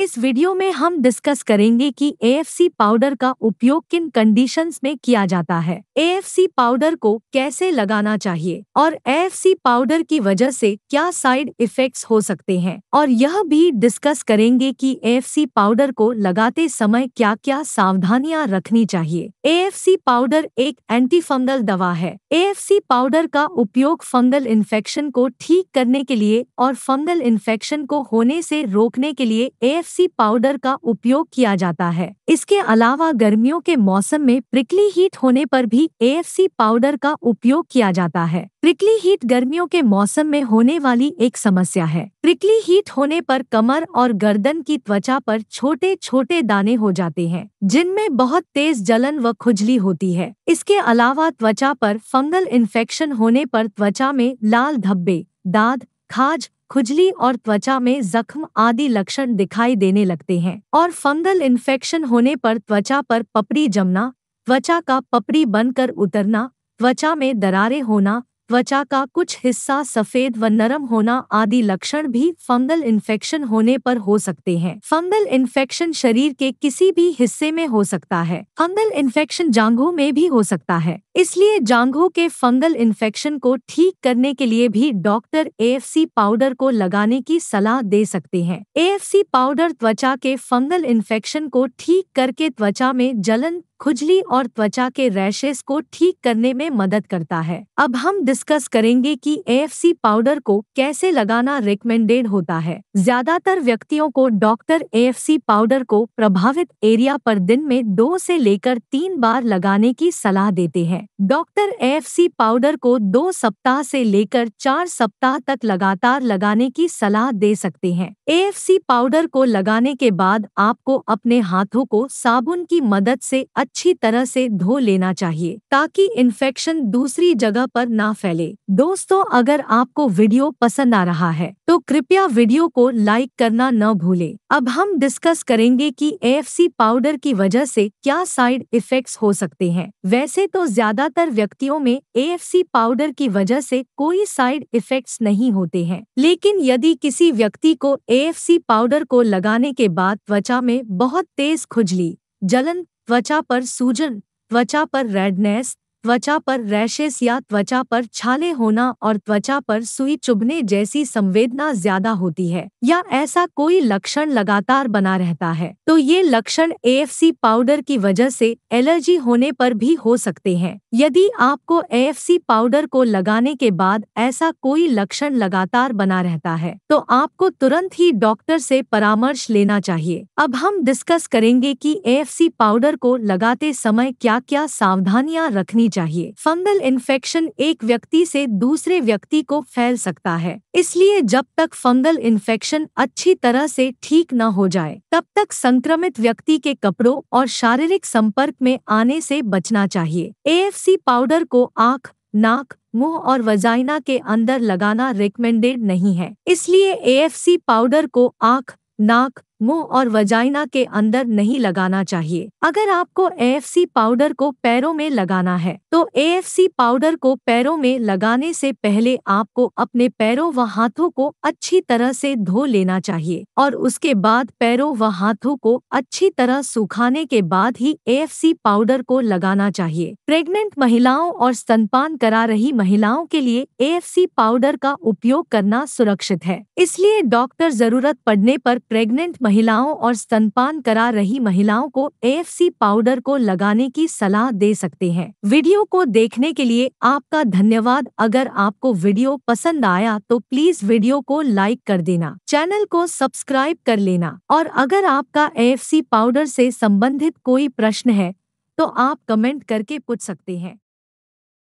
इस वीडियो में हम डिस्कस करेंगे कि एएफसी पाउडर का उपयोग किन कंडीशंस में किया जाता है। एएफसी पाउडर को कैसे लगाना चाहिए और एएफसी पाउडर की वजह से क्या साइड इफेक्ट्स हो सकते हैं। और यह भी डिस्कस करेंगे कि एएफसी पाउडर को लगाते समय क्या क्या सावधानियाँ रखनी चाहिए। एएफसी पाउडर एक एंटी फंगल दवा है। एएफसी पाउडर का उपयोग फंगल इन्फेक्शन को ठीक करने के लिए और फंगल इन्फेक्शन को होने से रोकने के लिए एएफ एफसी पाउडर का उपयोग किया जाता है। इसके अलावा गर्मियों के मौसम में प्रिकली हीट होने पर भी एएफसी पाउडर का उपयोग किया जाता है। प्रिकली हीट गर्मियों के मौसम में होने वाली एक समस्या है। प्रिकली हीट होने पर कमर और गर्दन की त्वचा पर छोटे छोटे दाने हो जाते हैं, जिनमें बहुत तेज जलन व खुजली होती है। इसके अलावा त्वचा पर फंगल इन्फेक्शन होने पर त्वचा में लाल धब्बे, दाद, खाज खुजली और त्वचा में जख्म आदि लक्षण दिखाई देने लगते हैं और फंगल इन्फेक्शन होने पर त्वचा पर पपड़ी जमना, त्वचा का पपड़ी बनकर उतरना, त्वचा में दरारें होना, त्वचा का कुछ हिस्सा सफ़ेद व नरम होना आदि लक्षण भी फंगल इन्फेक्शन होने पर हो सकते हैं। फंगल इन्फेक्शन शरीर के किसी भी हिस्से में हो सकता है। फंगल इन्फेक्शन जांघों में भी हो सकता है। इसलिए जांघों के फंगल इन्फेक्शन को ठीक करने के लिए भी डॉक्टर एएफसी पाउडर को लगाने की सलाह दे सकते हैं। एएफसी पाउडर त्वचा के फंगल इन्फेक्शन को ठीक करके त्वचा में जलन, खुजली और त्वचा के रैशेस को ठीक करने में मदद करता है। अब हम डिस्कस करेंगे कि एएफसी पाउडर को कैसे लगाना रिकमेंडेड होता है। ज़्यादातर व्यक्तियों को डॉक्टर एएफसी पाउडर को प्रभावित एरिया पर दिन में दो से लेकर तीन बार लगाने की सलाह देते हैं। डॉक्टर एफ़ सी पाउडर को दो सप्ताह से लेकर चार सप्ताह तक लगातार लगाने की सलाह दे सकते हैं। एफ़ सी पाउडर को लगाने के बाद आपको अपने हाथों को साबुन की मदद से अच्छी तरह से धो लेना चाहिए, ताकि इन्फेक्शन दूसरी जगह पर ना फैले। दोस्तों, अगर आपको वीडियो पसंद आ रहा है तो कृपया वीडियो को लाइक करना न भूले। अब हम डिस्कस करेंगे कि एएफसी पाउडर की वजह से क्या साइड इफेक्ट्स हो सकते हैं। वैसे तो ज़्यादातर व्यक्तियों में एएफसी पाउडर की वजह से कोई साइड इफेक्ट्स नहीं होते हैं। लेकिन यदि किसी व्यक्ति को एएफसी पाउडर को लगाने के बाद त्वचा में बहुत तेज खुजली, जलन, त्वचा पर सूजन, त्वचा पर रेडनेस त्वचा पर रैशेस या त्वचा पर छाले होना और त्वचा पर सुई चुभने जैसी संवेदना ज़्यादा होती है, या ऐसा कोई लक्षण लगातार बना रहता है तो ये लक्षण एएफसी पाउडर की वजह से एलर्जी होने पर भी हो सकते हैं। यदि आपको एएफसी पाउडर को लगाने के बाद ऐसा कोई लक्षण लगातार बना रहता है तो आपको तुरंत ही डॉक्टर से परामर्श लेना चाहिए। अब हम डिस्कस करेंगे कि एएफसी पाउडर को लगाते समय क्या क्या सावधानियाँ रखनी चाहिए। फंगल इन्फेक्शन एक व्यक्ति से दूसरे व्यक्ति को फैल सकता है। इसलिए जब तक फंगल इन्फेक्शन अच्छी तरह से ठीक न हो जाए, तब तक संक्रमित व्यक्ति के कपड़ों और शारीरिक संपर्क में आने से बचना चाहिए। एएफसी पाउडर को आँख, नाक, मुँह और वजाइना के अंदर लगाना रिकमेंडेड नहीं है। इसलिए एएफसी पाउडर को आँख, नाक मुँह और वजाइना के अंदर नहीं लगाना चाहिए। अगर आपको एएफसी पाउडर को पैरों में लगाना है तो एएफसी पाउडर को पैरों में लगाने से पहले आपको अपने पैरों व हाथों को अच्छी तरह से धो लेना चाहिए और उसके बाद पैरों व हाथों को अच्छी तरह सुखाने के बाद ही एएफसी पाउडर को लगाना चाहिए। प्रेग्नेंट महिलाओं और स्तनपान करा रही महिलाओं के लिए एएफसी पाउडर का उपयोग करना सुरक्षित है। इसलिए डॉक्टर ज़रूरत पड़ने पर प्रेग्नेंट महिलाओं और स्तनपान करा रही महिलाओं को एएफसी पाउडर को लगाने की सलाह दे सकते हैं। वीडियो को देखने के लिए आपका धन्यवाद। अगर आपको वीडियो पसंद आया तो प्लीज़ वीडियो को लाइक कर देना, चैनल को सब्सक्राइब कर लेना और अगर आपका एएफसी पाउडर से संबंधित कोई प्रश्न है तो आप कमेंट करके पूछ सकते हैं।